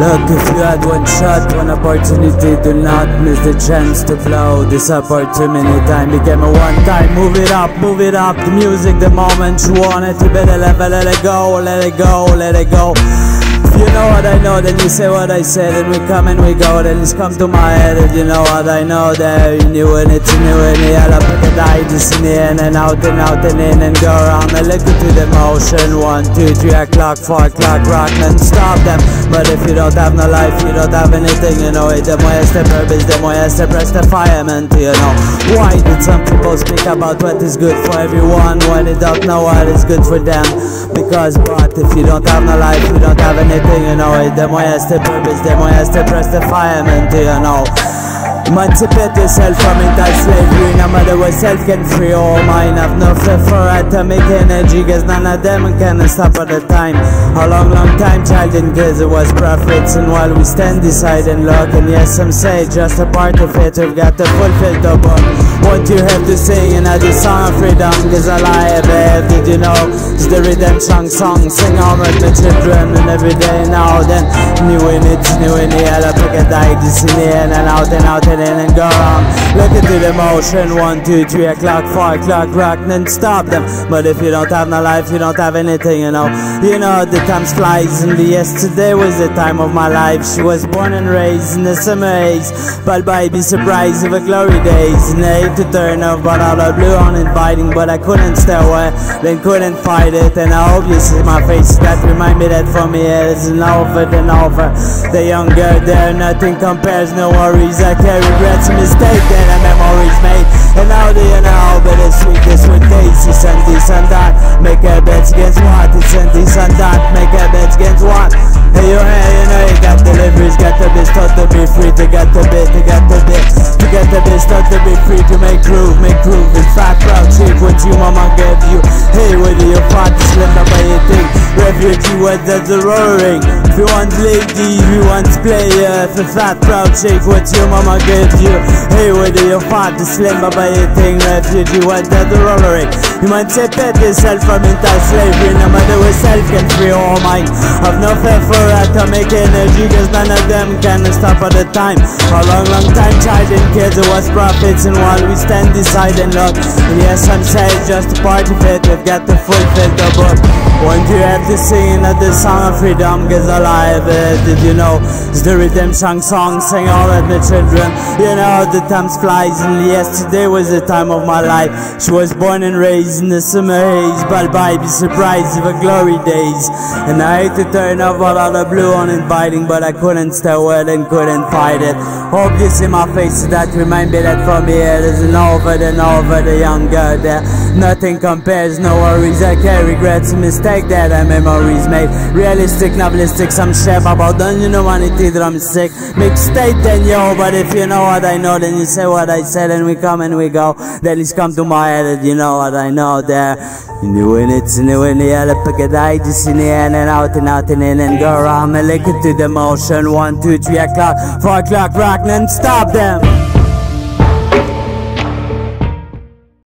Look, if you had one shot, one opportunity, do not miss the chance to blow. This opportunity time became a one time. Move it up, move it up. The music, the moment you want it, you better let, let it go, let it go, let it go. You know what I know, then you say what I said, and we come and we go, then it's come to my head, and you know what I know, there you knew and it's new and the yellow pick a die, just in the in and out and out and in and go around. And look to the motion, one, two, three o'clock, four o'clock, rock and stop them, but if you don't have no life, you don't have anything, you know it, the more the purpose, the more the press the fireman, you know, why did some people speak about what is good for everyone, when they don't know what is good for them, because but if you don't have no life, you don't have anything, you know. It Them way has to purpose, them way has to press the fireman, do you know Emancipate yourself from mental slavery. No matter what self can free all mind Have no fear for atomic energy Cause none of them can stop at the time. A long long time child in it was prophets. And while we stand beside and look And yes some say just a part of it We've got to fulfill the book. What you have to sing in a song of freedom Cause alive have did you know? It's the redemption song Sing on with the children. And every day now then New in it, new in the yellow Pick a die, just in the and out and out and in and go on Look into the motion, one, two, three o'clock, four o'clock, rock, then stop them. But if you don't have no life, you don't have anything, you know. You know, the time flies and the yesterday was the time of my life. She was born and raised in the summer haze But by be surprised of the glory days And I to turn off, but all the blue uninviting But I couldn't stay away, then couldn't fight it. And I hope you see my face, that remind me that for me it is an over, then over. The younger there, nothing compares, no worries I carry regrets and mistakes that our memories made. And now do to make groove, make groove. In fact proud cheap what you mama gave you. Hey with your father slim up by your thing? Refugee what that's a roaring. If you want lady, if you want player If a fat proud shake what your mama gave you. Hey whether your father slim up by your thing? Refugee what that's a roaring. You might say pet yourself from mental slavery No matter what self can free all mind Have no fear for atomic energy Cause none of them can stop at the time. A long long time child kids it was prophets And while we stand beside and look And yes I'm saying just a part of it We've got to fulfill the book you have to sing at the song of freedom Cause alive. Did you know? It's the redemption song Sing all at the children. You know the time flies And yesterday was the time of my life. She was born and raised in the summer haze But by be surprised of the glory days. And I hate to turn off all of the blue uninviting But I couldn't stay away and couldn't fight it. Hope you see my face that remind me that from here There's an over and over the younger there. Nothing compares, no worries I can't regrets, mistake that our memories made. Realistic, novelistic, some chef about done You know humanity that I'm sick. Mixtape then yo, but if you know what I know Then you say what I said and we come and we go. Then it's come to my head and you know what I know there. Knew when it's new in the yellow pick a die Just in the in and out and out and in and go around. And lick it to the motion. One, two, three o'clock, four o'clock, rock and stop them